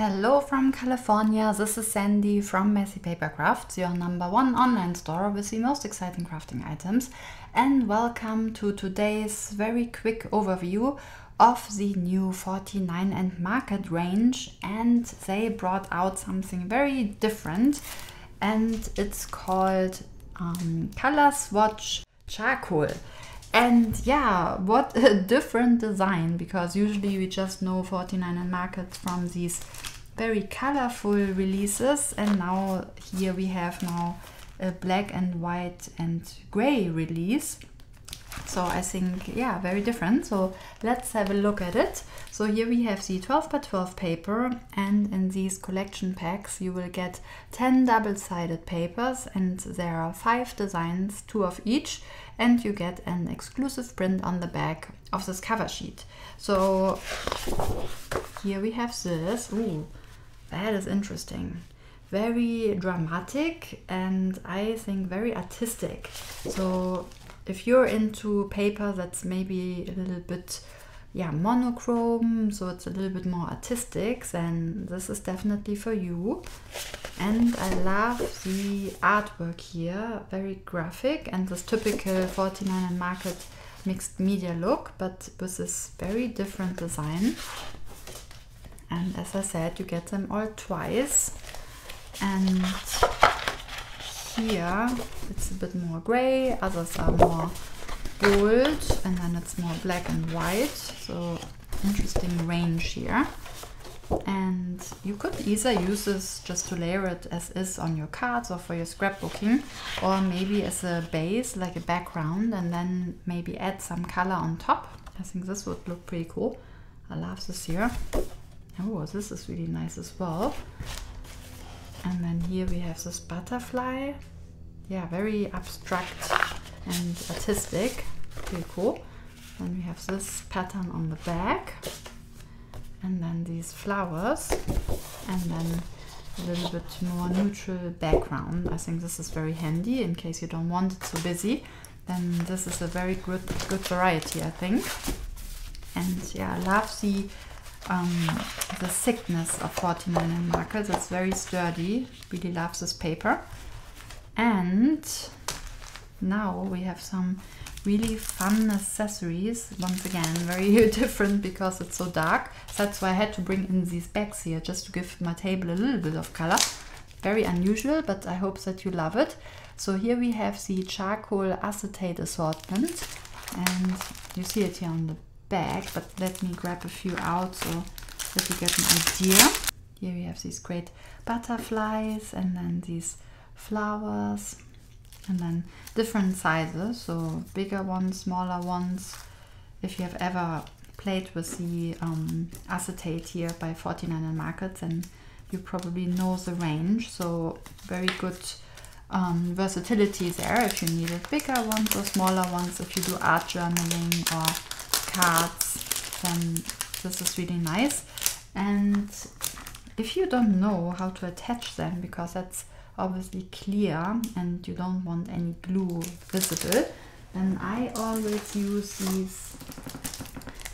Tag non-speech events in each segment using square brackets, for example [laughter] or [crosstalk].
Hello from California, this is Sandy from Messy Paper Crafts, your number one online store with the most exciting crafting items. And welcome to today's very quick overview of the new 49 and Market range. And they brought out something very different, and it's called um, Color Swatch Charcoal. And yeah, what a [laughs] different design because usually we just know 49 and Market from these very colorful releases. And now here we have now a black and white and gray release so I think yeah very different so let's have a look at it so here we have the 12 by 12 paper and in these collection packs you will get 10 double-sided papers and there are five designs two of each and you get an exclusive print on the back of this cover sheet so here we have this Ooh, that is interesting. Very dramatic and I think very artistic. So if you're into paper that's maybe a little bit yeah monochrome so it's a little bit more artistic then this is definitely for you. And i love the artwork here very graphic and this typical 49 and market mixed media look but with this very different design. And as I said you get them all twice. And here it's a bit more gray others are more gold and then it's more black and white. So interesting range here. And you could either use this just to layer it as is on your cards or for your scrapbooking or maybe as a base like a background and then maybe add some color on top. I think this would look pretty cool. I love this here. Oh, this is really nice as well. And then here we have this butterfly. Yeah, very abstract and artistic. Pretty cool. Then we have this pattern on the back. And then these flowers. And then a little bit more neutral background. I think this is very handy in case you don't want it so busy. Then this is a very good good variety, I think. And yeah, I love the um, the thickness of 49 and Market's. It's very sturdy. Really loves this paper. And now we have some really fun accessories. Once again, very [laughs] different because it's so dark. That's why I had to bring in these bags here just to give my table a little bit of color. Very unusual, but I hope that you love it. So here we have the charcoal acetate assortment and you see it here on the bag, but let me grab a few out so that you get an idea. Here we have these great butterflies and then these flowers and then different sizes, so bigger ones, smaller ones. If you have ever played with the um, acetate here by 49 and Markets and you probably know the range, so very good um, versatility there if you need bigger ones or smaller ones if you do art journaling or cards then this is really nice. And if you don't know how to attach them because that's obviously clear and you don't want any glue visible then I always use these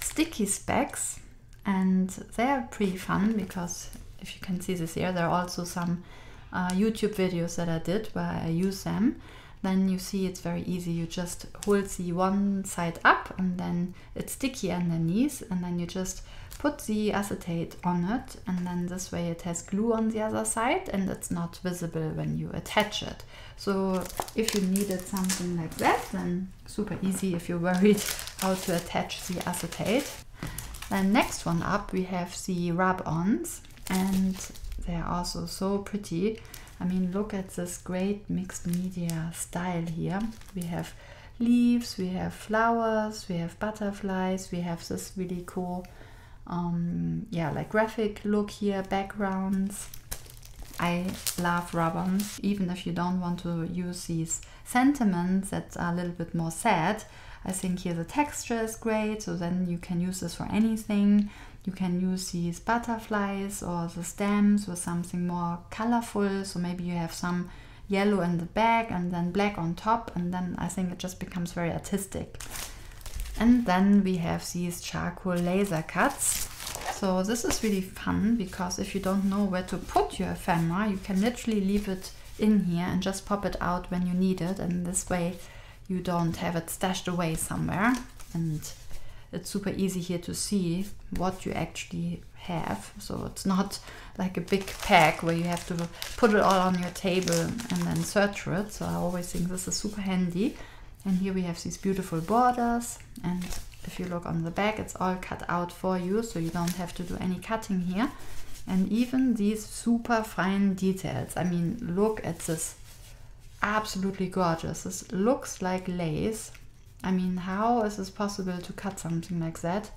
sticky specs. And they're pretty fun because if you can see this here there are also some uh, YouTube videos that I did where I use them then you see it's very easy. You just hold the one side up and then it's sticky underneath and then you just put the acetate on it and then this way it has glue on the other side and it's not visible when you attach it. So if you needed something like that then super easy if you're worried [laughs] how to attach the acetate. Then next one up we have the rub-ons and they're also so pretty. I mean, look at this great mixed media style here. We have leaves, we have flowers, we have butterflies, we have this really cool, um, yeah, like graphic look here, backgrounds. I love rub-ons, even if you don't want to use these sentiments that are a little bit more sad. I think here the texture is great, so then you can use this for anything. You can use these butterflies or the stems with something more colorful. So maybe you have some yellow in the back and then black on top and then I think it just becomes very artistic. And then we have these charcoal laser cuts. So this is really fun because if you don't know where to put your ephemera, you can literally leave it in here and just pop it out when you need it. And this way you don't have it stashed away somewhere. And it's super easy here to see what you actually have. So it's not like a big pack where you have to put it all on your table and then search for it. So I always think this is super handy. And here we have these beautiful borders and if you look on the back it's all cut out for you so you don't have to do any cutting here. And even these super fine details I mean look at this absolutely gorgeous. This looks like lace. I mean how is this possible to cut something like that?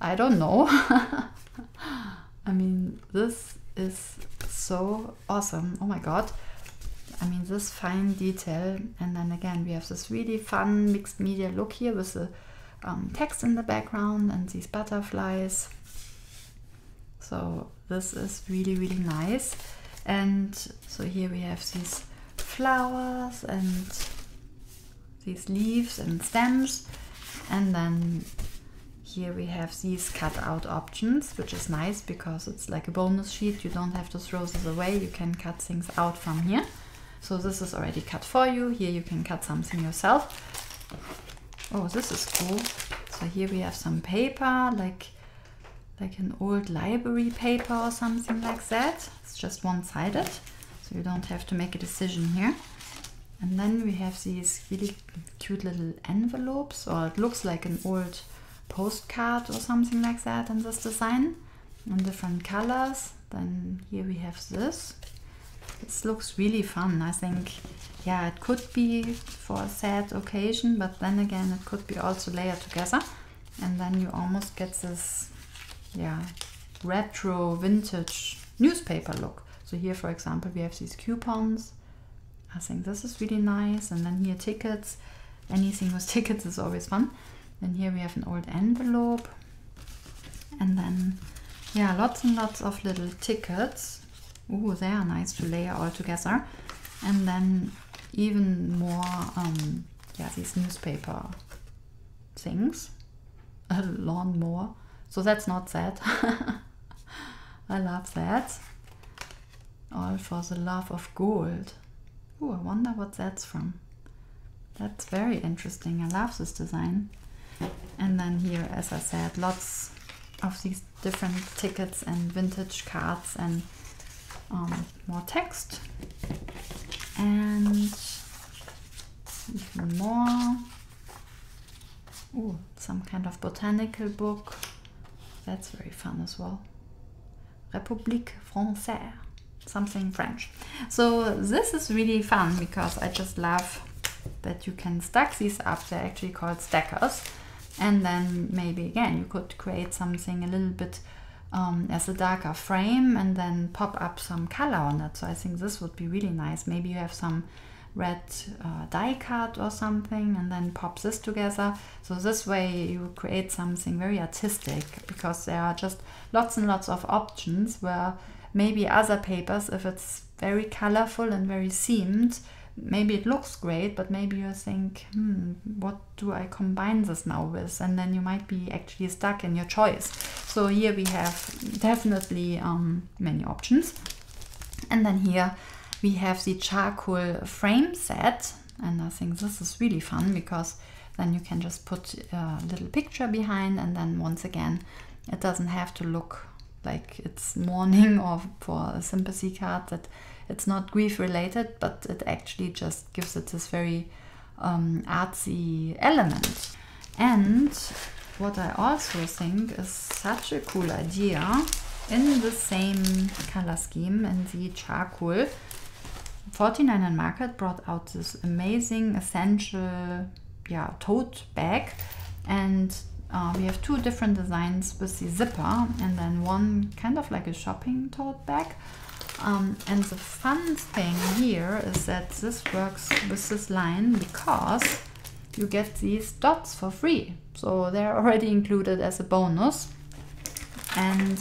I don't know. [laughs] I mean this is so awesome. Oh my god. I mean this fine detail and then again we have this really fun mixed media look here with the um, text in the background and these butterflies. So this is really, really nice. And so here we have these flowers and these leaves and stems. And then here we have these cut out options, which is nice because it's like a bonus sheet. You don't have to throw this away. You can cut things out from here. So this is already cut for you. Here you can cut something yourself. Oh, this is cool. So here we have some paper, like like an old library paper or something like that. It's just one-sided, so you don't have to make a decision here. And then we have these really cute little envelopes, or it looks like an old postcard or something like that in this design, in different colors. Then here we have this. This looks really fun. I think yeah, it could be for a sad occasion, but then again, it could be also layered together. And then you almost get this, yeah, retro vintage newspaper look. So here, for example, we have these coupons. I think this is really nice. And then here, tickets. Anything with [laughs] tickets is always fun. Then here we have an old envelope. And then, yeah, lots and lots of little tickets. Ooh, they are nice to layer all together. And then even more um, yeah these newspaper things. A lawnmower so that's not sad. [laughs] I love that. All for the love of gold. Oh I wonder what that's from. That's very interesting. I love this design. And then here as I said lots of these different tickets and vintage cards and um, more text and even more. Oh, some kind of botanical book. That's very fun as well. République Française, something French. So this is really fun because I just love that you can stack these up. They're actually called stackers. And then maybe again, you could create something a little bit um, as a darker frame and then pop up some color on it. So I think this would be really nice. Maybe you have some red uh, die cut or something and then pop this together. So this way you create something very artistic because there are just lots and lots of options where maybe other papers, if it's very colorful and very seamed, maybe it looks great, but maybe you think, hmm, what do I combine this now with? And then you might be actually stuck in your choice. So here we have definitely um, many options. And then here we have the charcoal frame set. And I think this is really fun because then you can just put a little picture behind and then once again, it doesn't have to look like it's [laughs] mourning or for a sympathy card that it's not grief related, but it actually just gives it this very um, artsy element. And what I also think is such a cool idea in the same color scheme in the charcoal. 49 and Market brought out this amazing essential yeah tote bag. And uh, we have two different designs with the zipper and then one kind of like a shopping tote bag um, and the fun thing here is that this works with this line because you get these dots for free. So they're already included as a bonus. And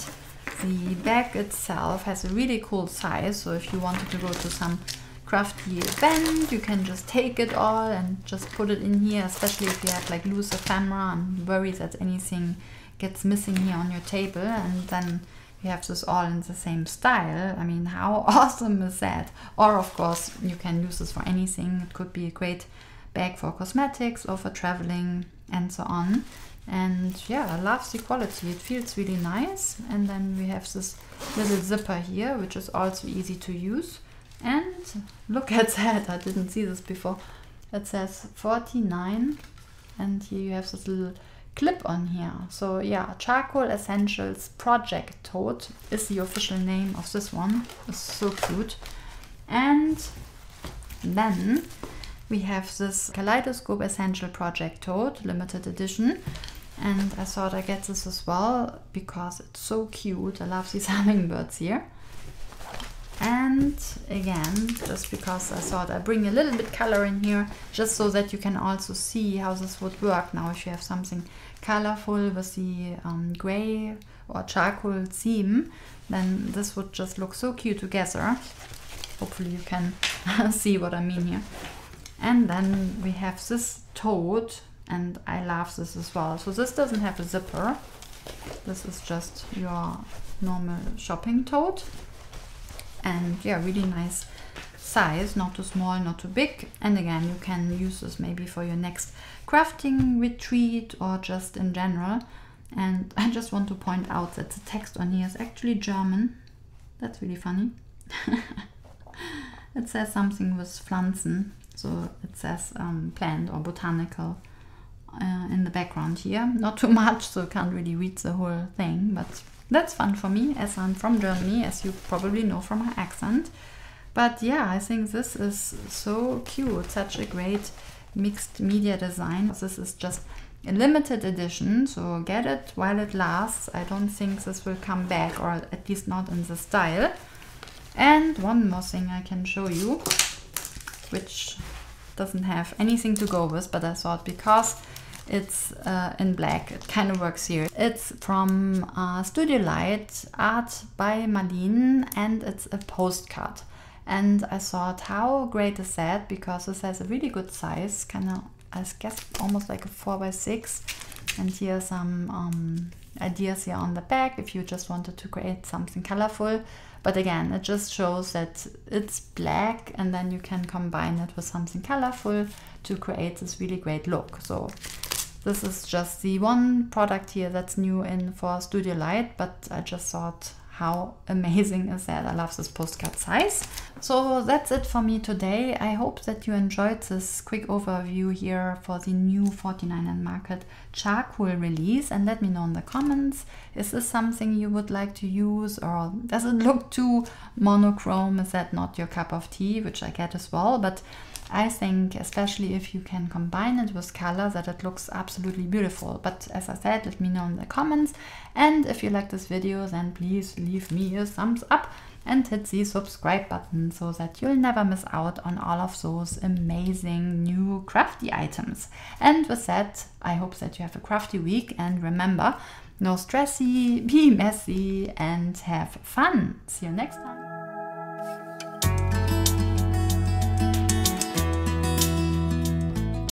the bag itself has a really cool size. So if you wanted to go to some crafty event, you can just take it all and just put it in here, especially if you have like loose ephemera and worry that anything gets missing here on your table and then you have this all in the same style. I mean, how [laughs] awesome is that? Or, of course, you can use this for anything. It could be a great bag for cosmetics or for traveling and so on. And yeah, I love the quality. It feels really nice. And then we have this little zipper here, which is also easy to use. And look [laughs] at that, I didn't see this before. It says 49 and here you have this little clip on here. So yeah, Charcoal Essentials Project Tote is the official name of this one. It's so cute. And then we have this Kaleidoscope Essential Project Tote, limited edition. And I thought I get this as well because it's so cute. I love these [laughs] hummingbirds here. And again, just because I thought I bring a little bit color in here, just so that you can also see how this would work now if you have something colorful with the um, gray or charcoal theme, then this would just look so cute together. Hopefully you can [laughs] see what I mean here. And then we have this tote, and I love this as well. So this doesn't have a zipper. This is just your normal shopping tote. And yeah, really nice size, not too small, not too big. And again, you can use this maybe for your next crafting retreat or just in general. And [laughs] I just want to point out that the text on here is actually German. That's really funny. [laughs] it says something with Pflanzen, so it says um, plant or botanical uh, in the background here. Not too [laughs] much, so can't really read the whole thing, but that's fun for me as I'm from Germany, as you probably know from my accent. But yeah, I think this is so cute, such a great mixed media design. This is just a limited edition, so get it while it lasts. I don't think this will come back, or at least not in the style. And one more thing I can show you, which doesn't have anything to go with, but I thought because it's uh, in black, it kind of works here. It's from uh, Studio Light, art by Marlene, and it's a postcard. And I thought, how great is that? Because this has a really good size, kind of, I guess, almost like a 4 by 6 And here are some um, ideas here on the back if you just wanted to create something colorful. But again, it just shows that it's black and then you can combine it with something colorful to create this really great look. So this is just the one product here that's new in for Studio Light, but I just thought how amazing is that? I love this postcard size. So that's it for me today. I hope that you enjoyed this quick overview here for the new 49 and Market charcoal release and let me know in the comments. Is this something you would like to use or does it look too monochrome? Is that not your cup of tea? Which I get as well, but I think especially if you can combine it with color that it looks absolutely beautiful. But as I said, let me know in the comments. And if you like this video, then please leave me a thumbs up and hit the subscribe button so that you'll never miss out on all of those amazing new crafty items. And with that, I hope that you have a crafty week and remember, no stressy, be messy and have fun. See you next time.